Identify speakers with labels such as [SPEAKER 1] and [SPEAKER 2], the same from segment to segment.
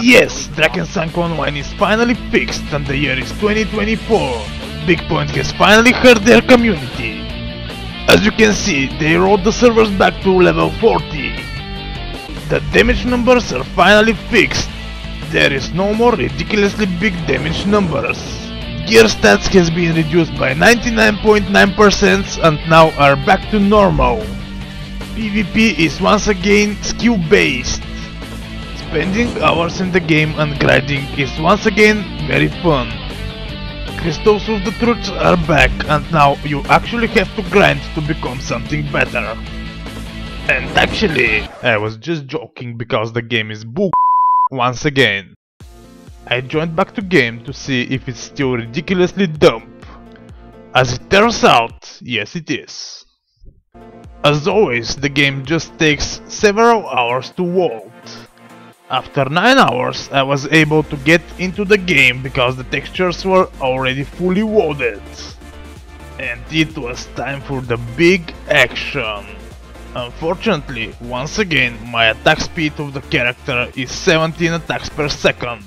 [SPEAKER 1] Yes, Drakensang Online is finally fixed and the year is 2024. Bigpoint has finally heard their community. As you can see, they rolled the servers back to level 40. The damage numbers are finally fixed. There is no more ridiculously big damage numbers. Gear stats has been reduced by 99.9% and now are back to normal. PvP is once again skill based. Spending hours in the game and grinding is once again very fun. Crystals of the Truth are back and now you actually have to grind to become something better. And actually, I was just joking because the game is book once again. I joined back to game to see if it's still ridiculously dumb. As it turns out, yes it is. As always, the game just takes several hours to vault. After 9 hours, I was able to get into the game because the textures were already fully loaded. And it was time for the big action. Unfortunately, once again, my attack speed of the character is 17 attacks per second.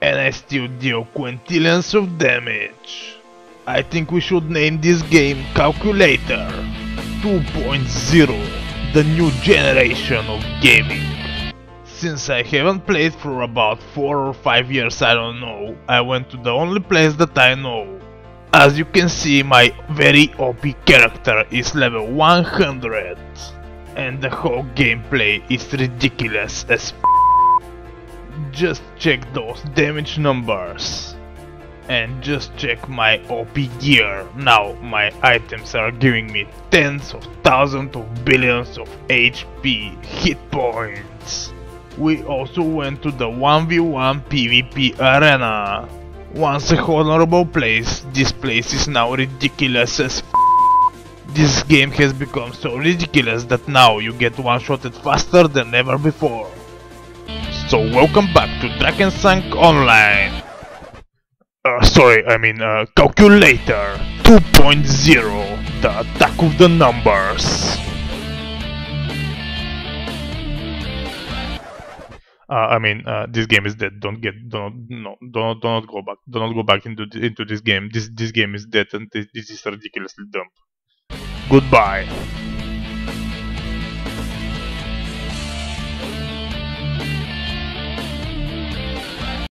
[SPEAKER 1] And I still deal quintillions of damage. I think we should name this game Calculator 2.0, the new generation of gaming. Since I haven't played for about 4 or 5 years I don't know, I went to the only place that I know. As you can see my very OP character is level 100 and the whole gameplay is ridiculous as Just check those damage numbers and just check my OP gear. Now my items are giving me tens of thousands of billions of HP hit points. We also went to the 1v1 PvP arena. Once a honorable place, this place is now ridiculous as This game has become so ridiculous that now you get one-shotted faster than ever before. So welcome back to Drakensang Online. Sorry, I mean uh, Calculator 2.0, the attack of the numbers. Uh, I mean, uh, this game is dead. Don't get, don't, no, don't, don't go back. Do not go back into into this game. This this game is dead, and this, this is ridiculously dumb. Goodbye.